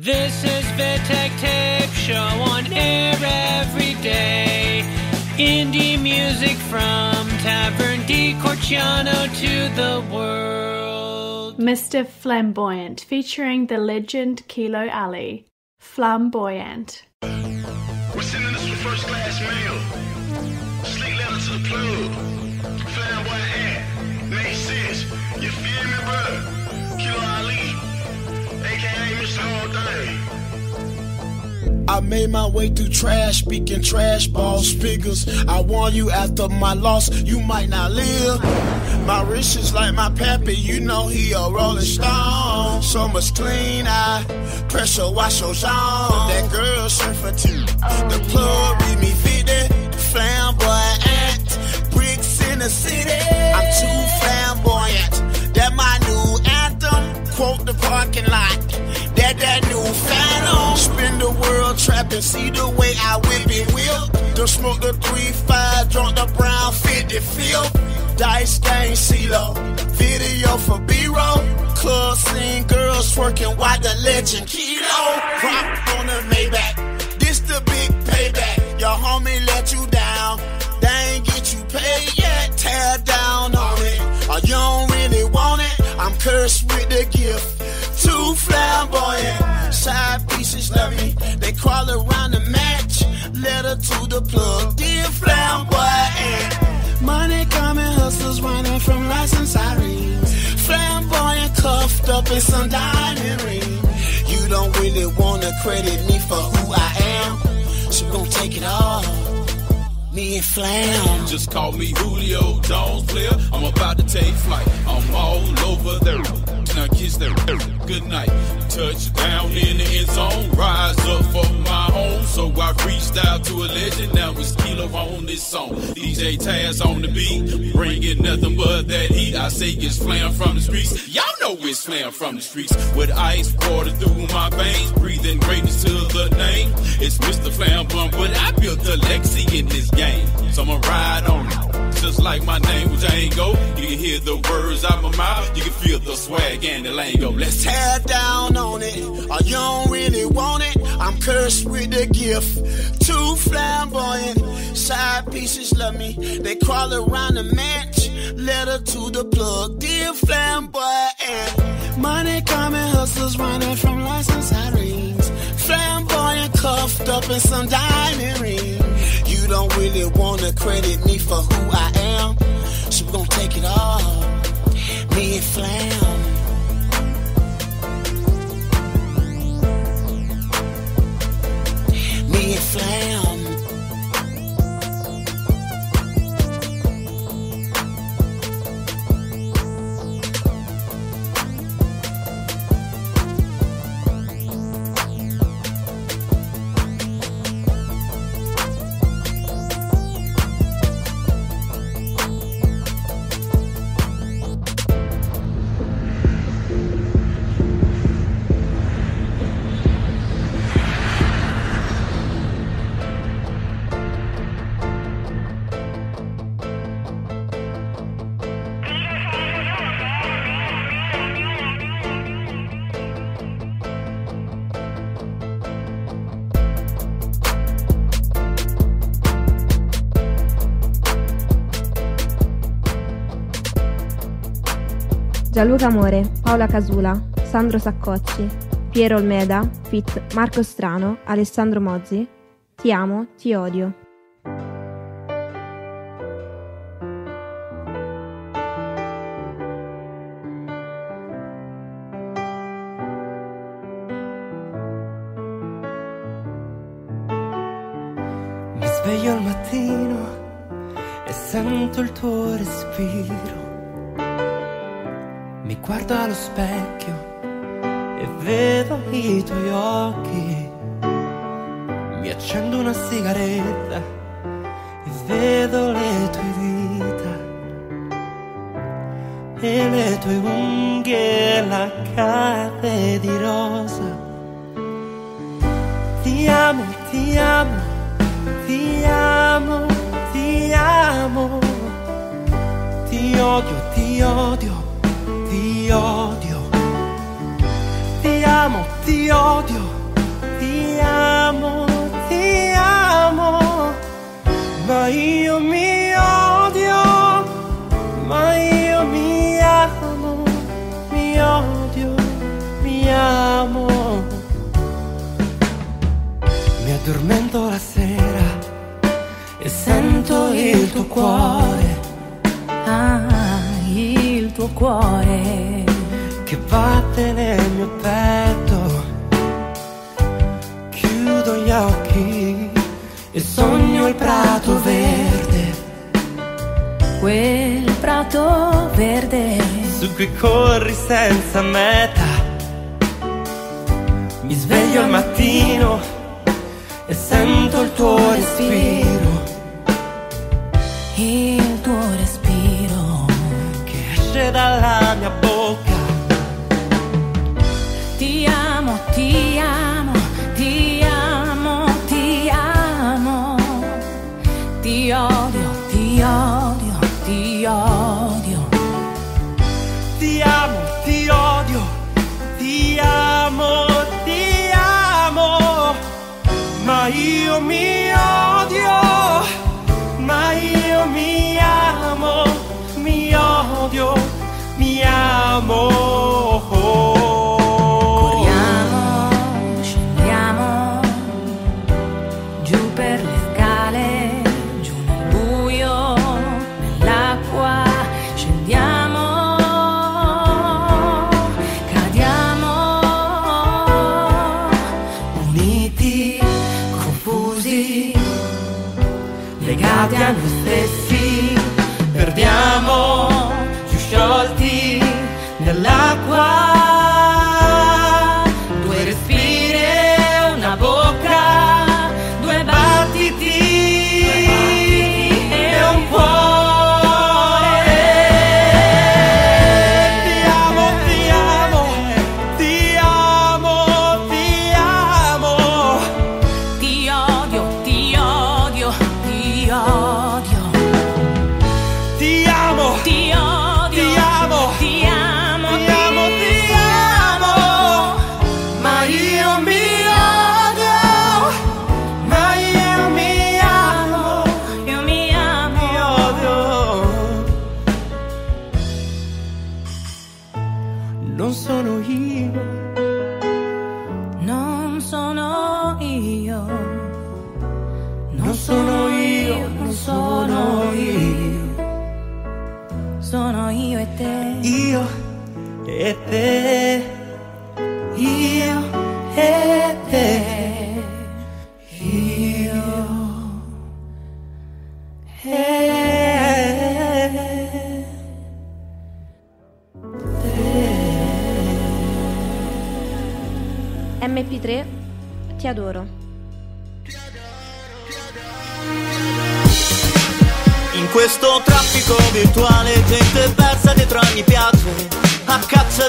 This is Vittek Tape Show on air every day. Indie music from Taverne di Corciano to the world. Mr. Flamboyant, featuring the legend Kilo Ali. Flamboyant. I made my way through trash, speaking trash balls, figures. I warn you after my loss, you might not live. My wrist is like my pappy, you know he a rolling stone. So much clean eye, pressure wash your zone. That girl surfer too. The plug read me 50, flamboyant. Bricks in the city, I'm too flamboyant. That my new anthem, quote the parking lot. World trapping, see the way I whip it whip. The smoke the three five, drunk the brown fifty feel. Dice game CeeLo, video for B-roll. Club scene, girls twerking, why the legend Kilo. Prop on the Maybach, this the big payback. Your homie let you down, they ain't get you paid yet. Tear down on it, or you don't really want it. I'm cursed with the gift too flamboyant. Side pieces love me, they crawl around the match. Letter to the plug, dear flamboyant. Money coming, hustlers running from license sirens. Flamboyant, cuffed up in some diamond ring. You don't really wanna credit me for who I am, so gon' take it all. Me and Flam. Just call me Julio Jones player. I'm about to take flight. I'm all over there. Now kiss there. Good night. Touchdown in the end zone. Rise up for my home. So I freestyle to a legend. Now it's Kilo on this song. DJ Taz on the beat. Bringing nothing but that heat. I say it's flam from the streets. Y'all know it's flam from the streets. With ice water through my veins. Breathing greatness to the name. It's Mr. Flam Bum, but I built a legacy in this game. So I'ma ride on it. Just like my name, Django. You can hear the words out my mouth. You can feel the swag and the lingo. Let's tear down on it, or you don't really want it. I'm cursed with the gift, too flamboyant. Side pieces love me, they crawl around the match. Letter to the plug, dear flamboyant. Money coming, hustlers running from license sirens. Flamboyant, cuffed up in some diamond ring. Credit me for who I am, so we gon' take it all. Me and Flam. Gianluca Amore, Paola Casula, Sandro Saccocci, Piero Olmeda, Fit Marco Strano, Alessandro Mozzi. Ti amo, ti odio. Guardo allo specchio e vedo i tuoi occhi. Mi accendo una sigaretta e vedo le tue dita e le tue unghie laccate di rosa. Ti amo, ti amo, ti amo, ti amo. Ti odio, ti odio, ti odio, ti amo, ti odio, ti amo, ti amo, ma io mi odio, ma io mi amo, mi odio, mi amo. Mi addormento la sera e sento il tuo cuore. Ah, il tuo cuore che batte nel mio petto. Chiudo gli occhi e sogno il prato verde Quel prato verde. su cui corri senza meta. Mi sveglio al mattino e sento il tuo respiro Il tuo respiro. che esce dalla mia bocca. guia.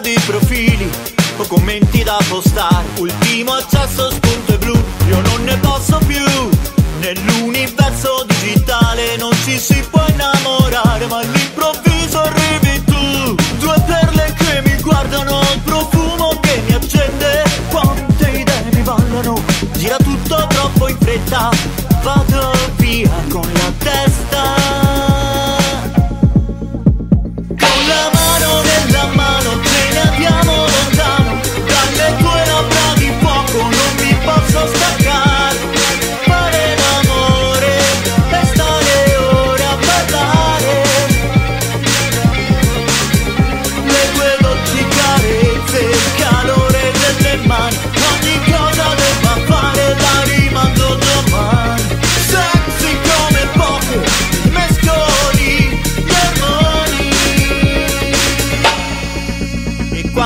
Di profili o commenti da postare. Ultimo accesso spunto e blu. Io non ne posso più. Nell'universo digitale non ci si può innamorare Ma all'improvviso arrivi tu. Due perle che mi guardano Il profumo che mi accende. Quante idee mi ballano Gira tutto troppo in fretta. Vado via con la testa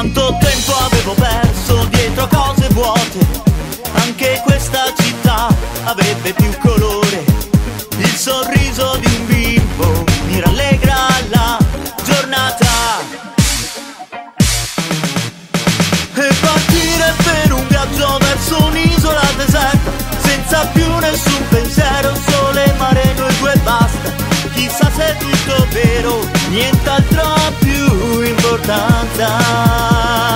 quanto tempo avevo perso dietro cose vuote. Anche questa città avrebbe più nient'altro più importanza.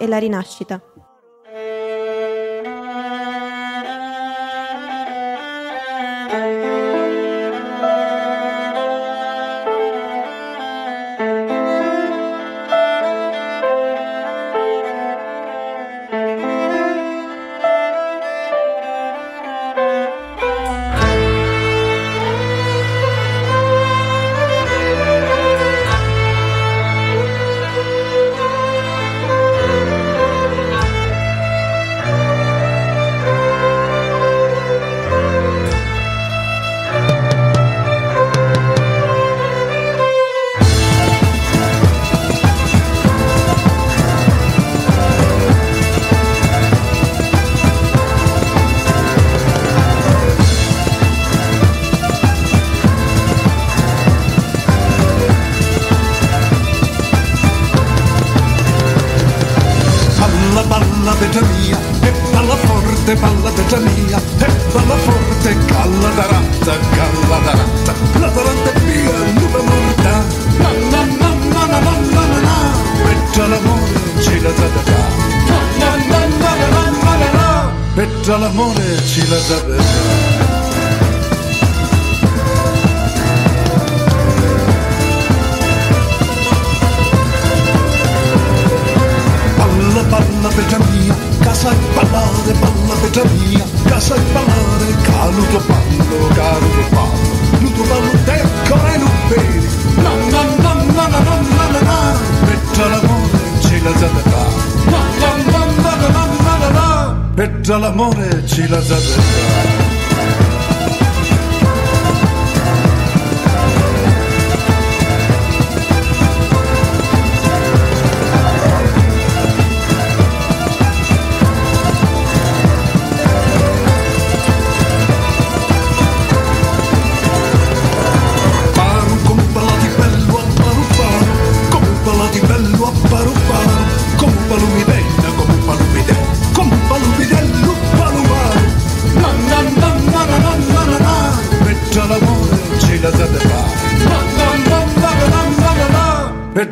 E la rinascita. Petta l'amore, ci la da da da. Na na na na na na na. Petta l'amore, ci la da da da. balla beta mia, casa e ballare, balla beta mia, casa e ballare, caluto ballo, caluto ballo, nudo ballo, decore nudo. Vedi, na na ce la da da da, na na na na na na na na na, petta l'amore, ce la da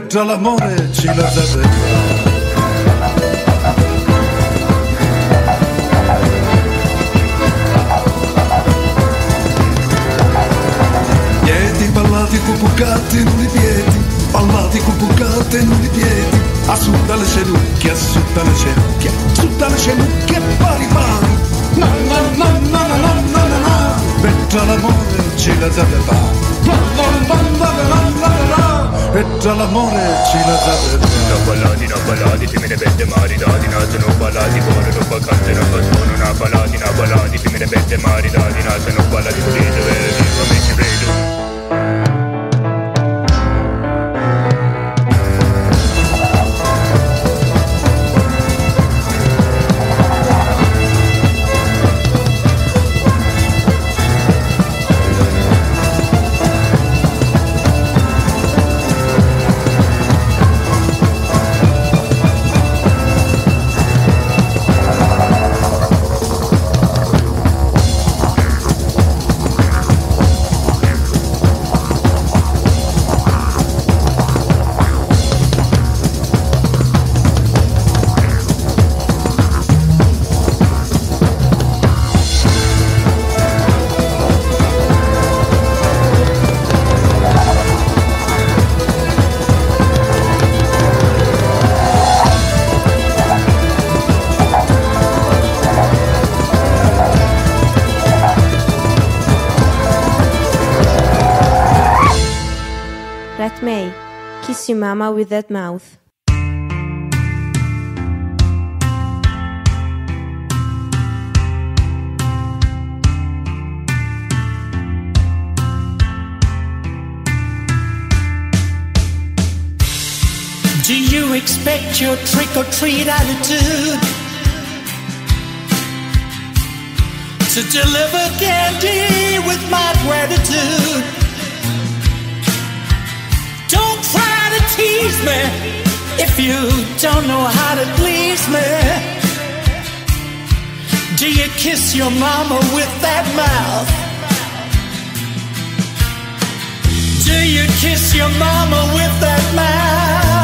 dall'amore ci lascia perdere senza l'amore? Ci lasciate Non ballati, non ballati, se me ne vende maritati Nato non ballati, buono non bacante, non fa suono Una ballati, una ballati, se me ne vende maritati Nato non Kiss You Mama with That Mouth. Do you expect your trick or treat attitude to deliver candy with my gratitude? Don't try to tease me if you don't know how to please me. Do you kiss your mama with that mouth? Do you kiss your mama with that mouth?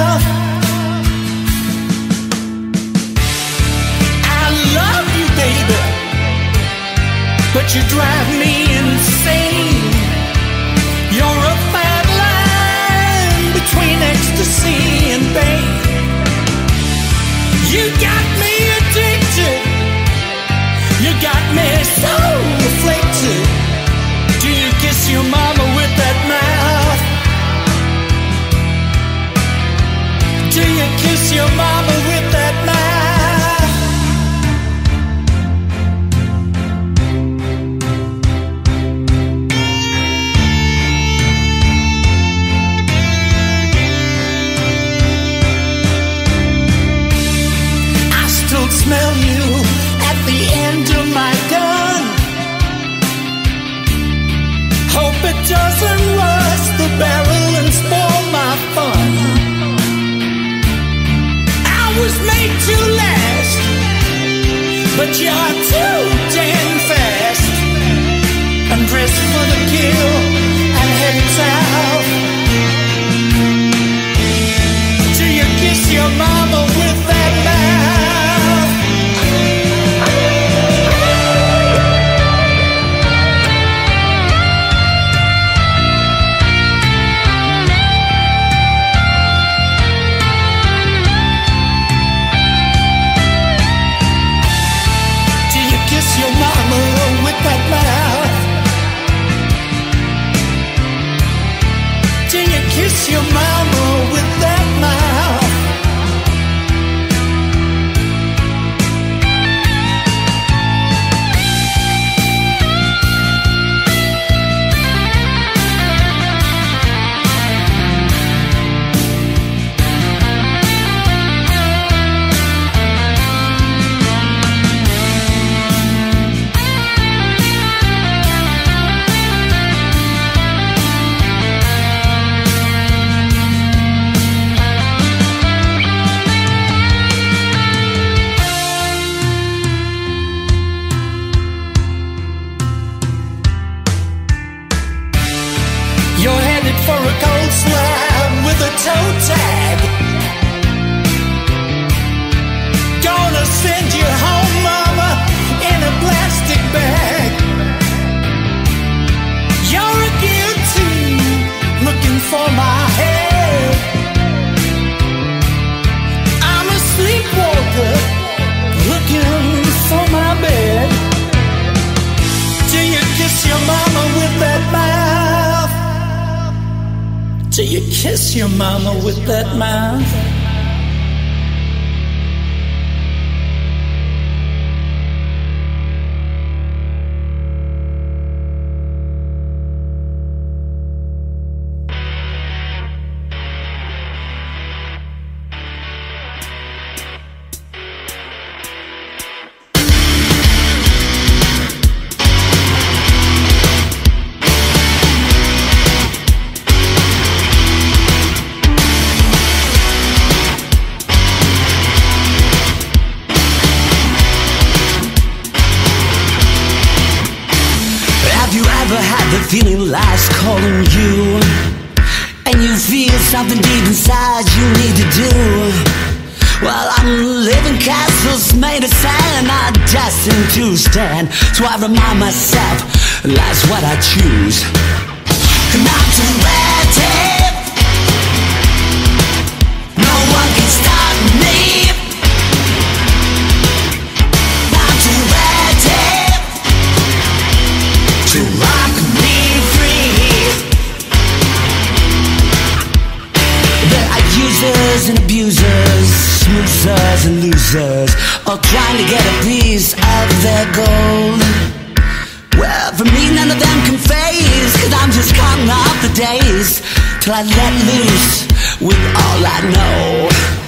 Kiss your mama with that mouth. do. Well, I'm living castles made of sand Not destined to stand. So I remind myself Life's what I choose. And I'm to schmoozers and losers All trying to get a piece of their gold. Well, for me none of them can phase Cause I'm just counting off the days Till I let loose with all I know.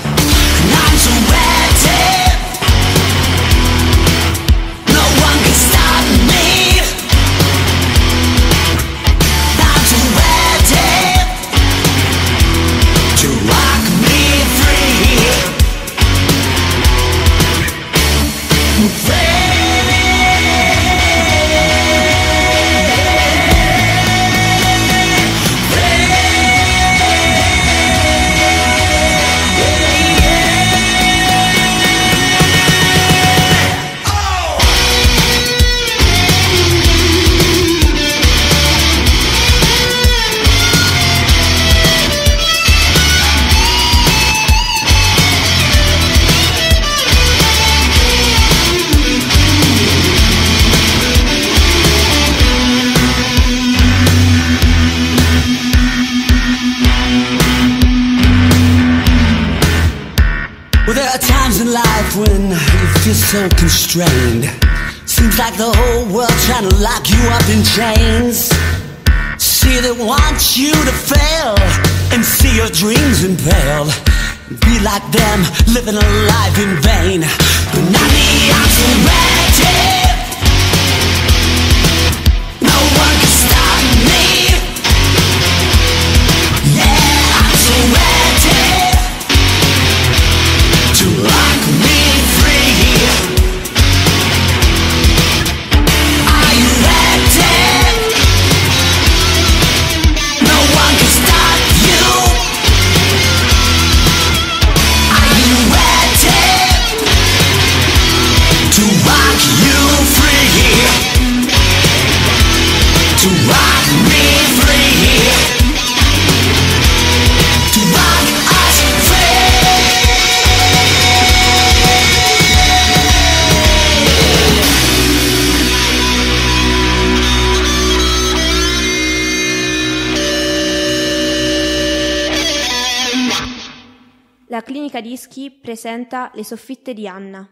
Lock you up in chains. See, they want you to fail and see your dreams impaled. Be like them, living a life in vain. But not me, I'm. Clinica dischi presenta Le soffitte di Anna.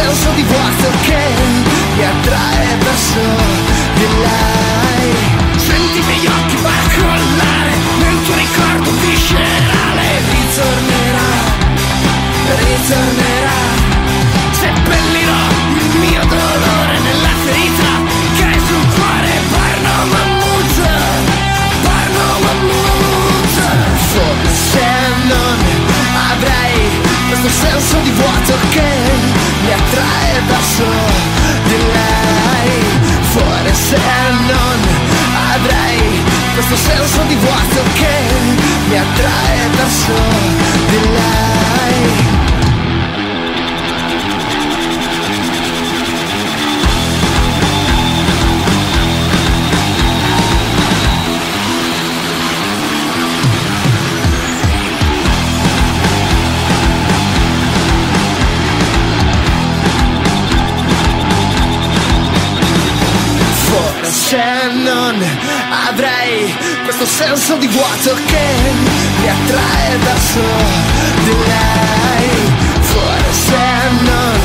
Eu sou de volta. Questo senso di vuoto che mi attrae verso di lei. Forse non avrei questo senso di vuoto che mi attrae verso di lei. Forse non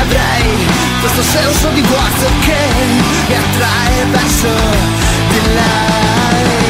avrei questo senso di vuoto che mi attrae verso di lei.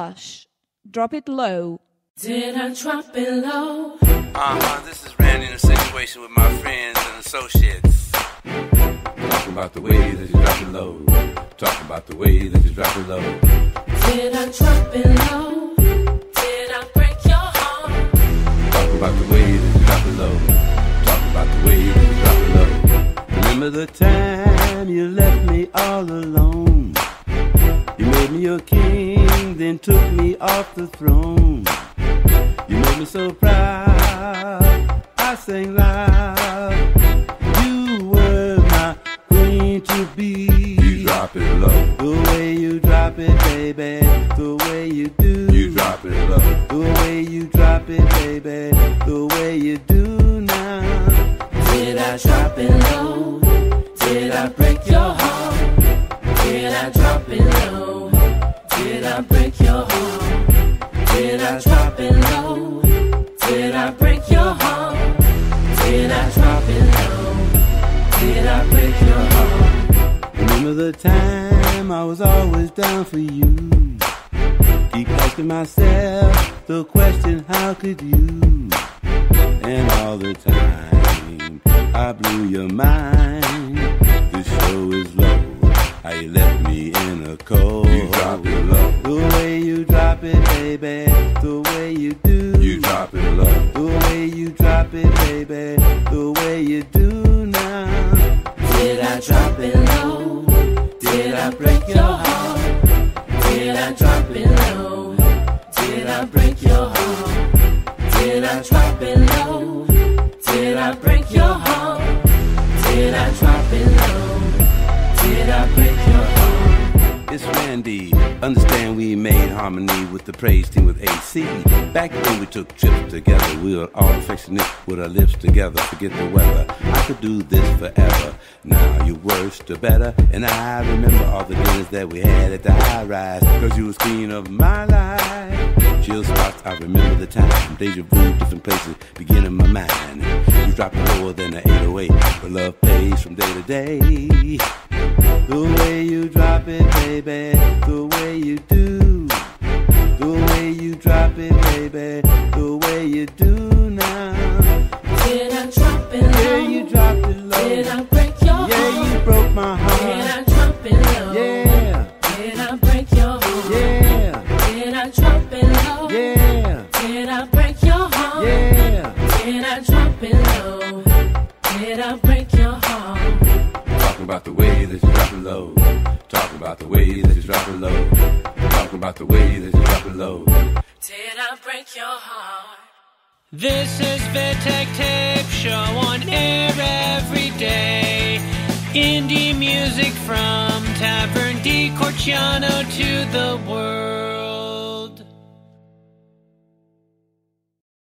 Randolph Drop It Low. Did I drop it low? Uh-huh, this is Randy in a situation with my friends and associates. Talking about the way that you drop it low. Talking about the way that you drop it low. Did I drop it low? Did I break your heart? Talking about the way that you drop it low. Talking about the way that you drop it low. Remember the time you left me all alone. You made me your king, then took me off the throne. You made me so proud. I sang loud. You were my queen to be. You drop it low. The way you drop it, baby. The way you do. You drop it low. The way you drop it, baby. The way you do now. Did I drop it low? Did I break your heart? Did I drop I break your heart? Did I drop it low? Did I break your heart? Did I drop it low? Did I break your heart? Remember the time I was always down for you. Keep asking myself the question, how could you? And all the time I blew your mind. The show is low. How you left me cold. You drop it low. The way you drop it, baby. The way you do. You drop it low. The way you drop it, baby. The way you do now. Did I drop Understand we made harmony with the praise team with AC. Back when we took trips together, we were all affectionate with our lips together. Forget the weather. I could do this forever. Now you're worse to better. And I remember all the dinners that we had at the high rise. Cause you was queen of my life. Chill spots, I remember the time. Deja vu, different places begin in my mind. You dropped lower than the 808. But love pays from day to day. The way you drop it, baby, the way you do. The way you drop it, baby, the way you do now. Did I drop it low? Yeah, you dropped it low. Did I break your heart? Yeah, you broke my heart. Way that you drop it low. Talking about the way that you drop it low. Did I break your heart? This is Vittek Tape Show on air every day. Indie music from Taverne di Corciano to the world.